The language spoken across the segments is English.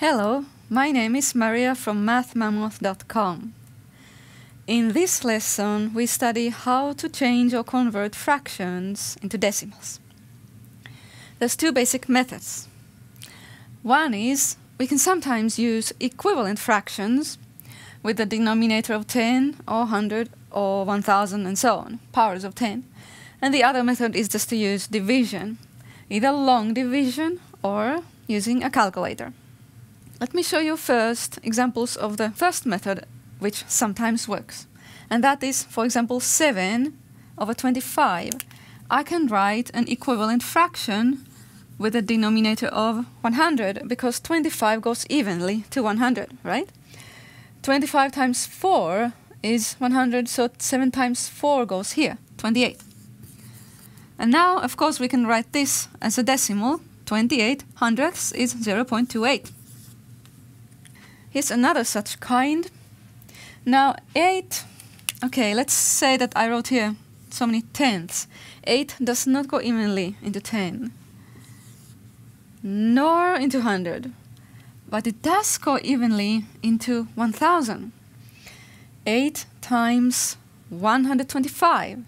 Hello, my name is Maria from mathmammoth.com. In this lesson, we study how to change or convert fractions into decimals. There's two basic methods. One is we can sometimes use equivalent fractions with the denominator of 10 or 100 or 1000 and so on, powers of 10. And the other method is just to use division, either long division or using a calculator. Let me show you first examples of the first method which sometimes works. And that is, for example, 7 over 25. I can write an equivalent fraction with a denominator of 100 because 25 goes evenly to 100, right? 25 times 4 is 100, so 7 times 4 goes here, 28. And now, of course, we can write this as a decimal. 28 hundredths is 0.28. Here's another such kind. Now, 8, okay, let's say that I wrote here so many tenths. 8 does not go evenly into 10 nor into 100, but it does go evenly into 1000. 8 times 125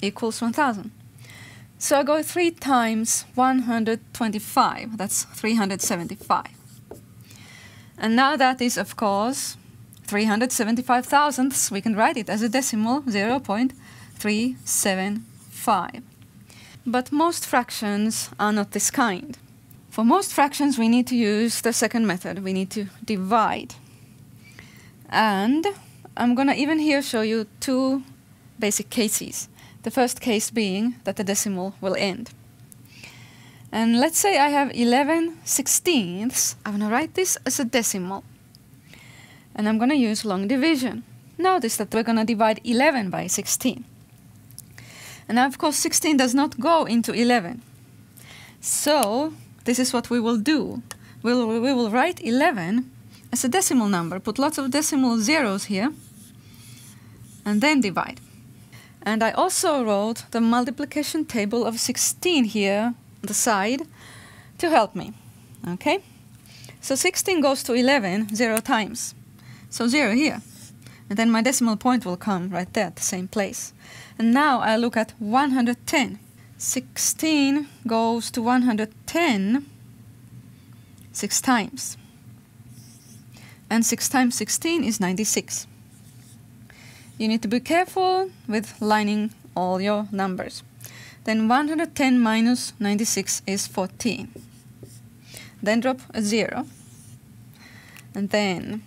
equals 1000. So I go 3 times 125, that's 375. And now that is, of course, 375 thousandths. We can write it as a decimal, 0.375. But most fractions are not this kind. For most fractions, we need to use the second method. We need to divide. And I'm going to even here show you two basic cases. The first case being that the decimal will end. And let's say I have 11 sixteenths. I'm going to write this as a decimal. And I'm going to use long division. Notice that we're going to divide 11 by 16. And now, of course, 16 does not go into 11. So this is what we will do. We'll, we will write 11 as a decimal number, put lots of decimal zeros here, and then divide. And I also wrote the multiplication table of 16 here the side to help me. Okay? So 16 goes to 11 zero times. So 0 here. And then my decimal point will come right there at the same place. And now I look at 110. 16 goes to 110 six times. And 6 times 16 is 96. You need to be careful with lining all your numbers. Then 110 minus 96 is 14. Then drop a 0. And then,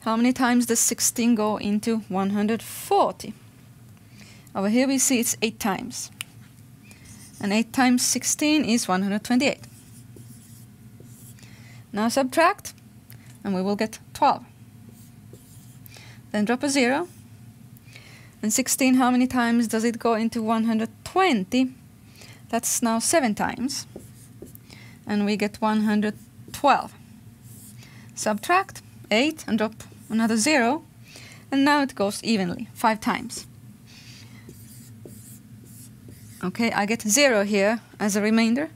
how many times does 16 go into 140? Over here we see it's 8 times and 8 times 16 is 128. Now subtract, and we will get 12. Then drop a 0. And 16, how many times does it go into 120? That's now 7 times. And we get 112. Subtract 8 and drop another 0. And now it goes evenly, 5 times. Okay, I get 0 here as a remainder.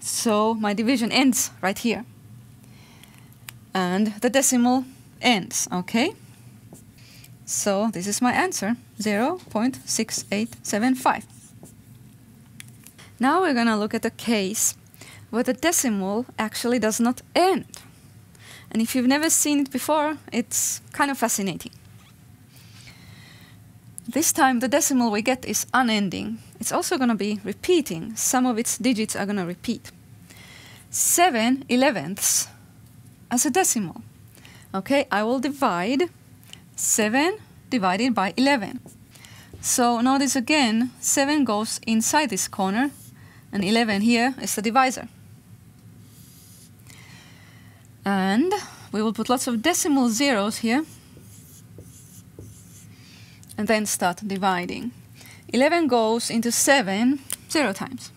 So my division ends right here. And the decimal ends, okay? So this is my answer, 0 0.6875. Now we're going to look at a case where the decimal actually does not end. And if you've never seen it before, it's kind of fascinating. This time the decimal we get is unending. It's also going to be repeating. Some of its digits are going to repeat. 7 elevenths as a decimal. Okay, I will divide 7 divided by 11. So notice again, 7 goes inside this corner, and 11 here is the divisor. And we will put lots of decimal zeros here and then start dividing. 11 goes into 7 zero times.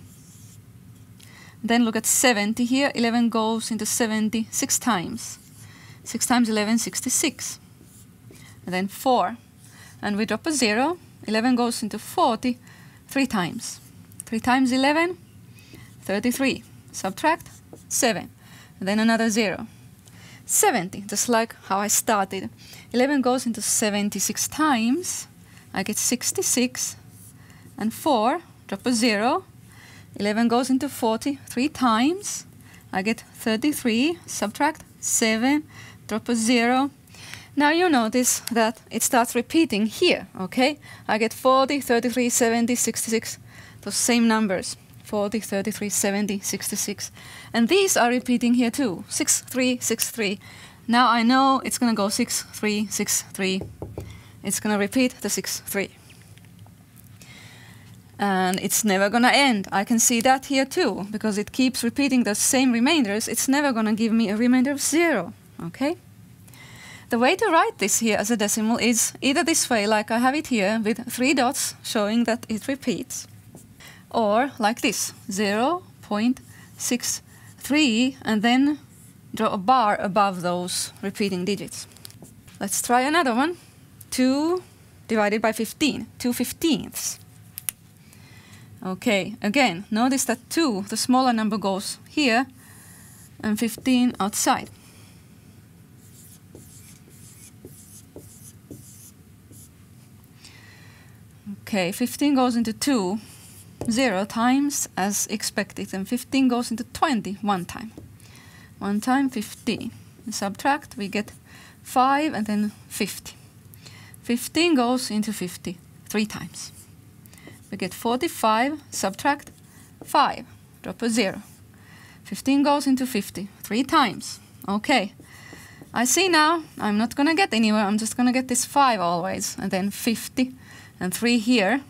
Then look at 70 here. 11 goes into 70 six times. 6 times 11, 66. And then 4. And we drop a 0. 11 goes into 40 three times. 3 times 11, 33. Subtract 7. Then another 0. 70, just like how I started. 11 goes into 76 times. I get 66. And 4, drop a 0. 11 goes into 40 three times. I get 33. Subtract 7, drop a 0. Now you notice that it starts repeating here, okay? I get 40, 33, 70, 66, those same numbers. 40, 33, 70, 66. And these are repeating here too. 6, 3, 6, 3. Now I know it's going to go 6, 3, 6, 3. It's going to repeat the 6, 3. And it's never going to end. I can see that here too, because it keeps repeating the same remainders. It's never going to give me a remainder of 0, okay? The way to write this here as a decimal is either this way, like I have it here, with three dots showing that it repeats, or like this, 0 0.63, and then draw a bar above those repeating digits. Let's try another one. 2 divided by 15, 2 fifteenths. Okay, again, notice that 2, the smaller number goes here, and 15 outside. Okay, 15 goes into 2, 0 times as expected, and 15 goes into 20 one time. One time 15. We subtract, we get 5 and then 50. 15 goes into 50 three times. We get 45, subtract 5, drop a 0. 15 goes into 50 three times. Okay. I see now I'm not going to get anywhere. I'm just going to get this 5 always, and then 50 and 3 here.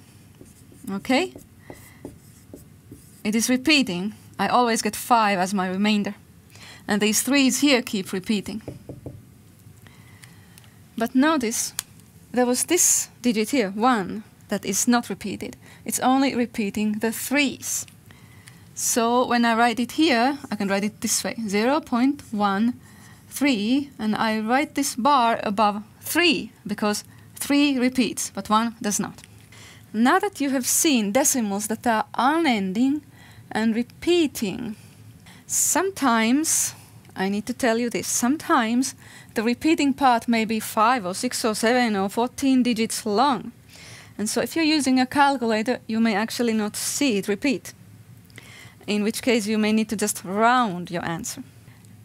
Okay? It is repeating. I always get 5 as my remainder. And these 3's here keep repeating. But notice, there was this digit here, 1, that is not repeated. It's only repeating the 3's. So when I write it here, I can write it this way, 0 0.13, and I write this bar above 3, because 3 repeats, but 1 does not. Now that you have seen decimals that are unending and repeating, sometimes, I need to tell you this, sometimes the repeating part may be 5 or 6 or 7 or 14 digits long. And so if you're using a calculator, you may actually not see it repeat, in which case you may need to just round your answer.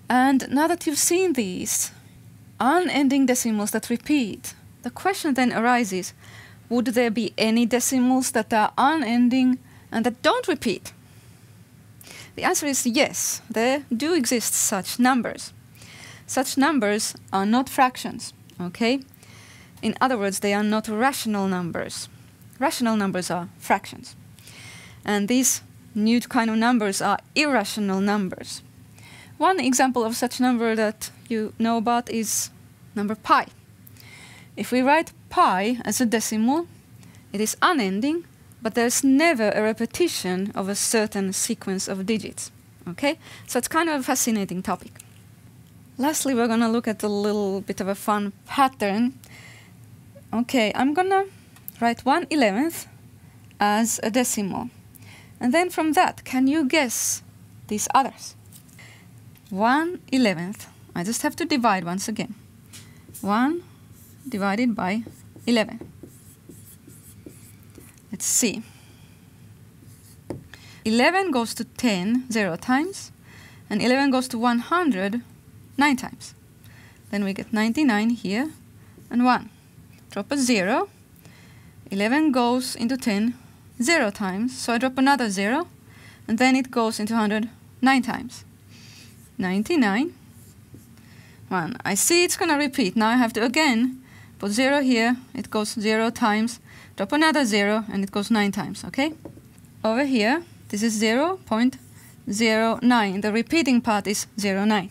And now that you've seen these unending decimals that repeat, the question then arises, would there be any decimals that are unending and that don't repeat? The answer is yes, there do exist such numbers. Such numbers are not fractions, okay? In other words, they are not rational numbers. Rational numbers are fractions. And these new kind of numbers are irrational numbers. One example of such number that you know about is number pi. If we write pi as a decimal, it is unending, but there's never a repetition of a certain sequence of digits. Okay? So it's kind of a fascinating topic. Lastly, we're going to look at a little bit of a fun pattern. Okay, I'm going to write 1 eleventh as a decimal. And then from that, can you guess these others? 1 eleventh. I just have to divide once again. 1 divided by 11. Let's see. 11 goes to 10 0 times, and 11 goes to 100 9 times. Then we get 99 here, and 1. Drop a 0. 11 goes into 10 0 times, so I drop another 0, and then it goes into 100 9 times. 99. 1. I see it's going to repeat. Now I have to again Put 0 here, it goes 0 times, drop another 0, and it goes 9 times, okay? Over here, this is 0 0.09. The repeating part is 0.9.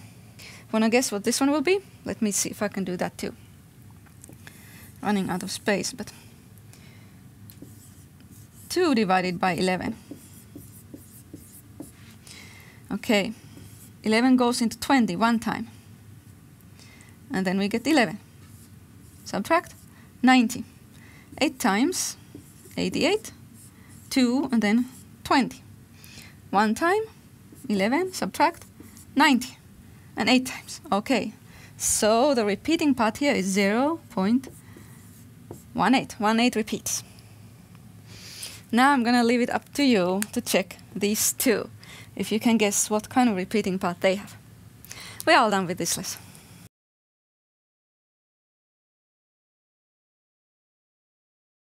Wanna guess what this one will be? Let me see if I can do that too. Running out of space, but 2 divided by 11. Okay, 11 goes into 20 one time. And then we get 11 subtract 90. 8 times 88, 2 and then 20. 1 time 11, subtract 90 and 8 times. Okay, So the repeating part here is 0 0.18, 18 repeats. Now I'm to leave it up to you to check these two, if you can guess what kind of repeating part they have. We're all done with this lesson.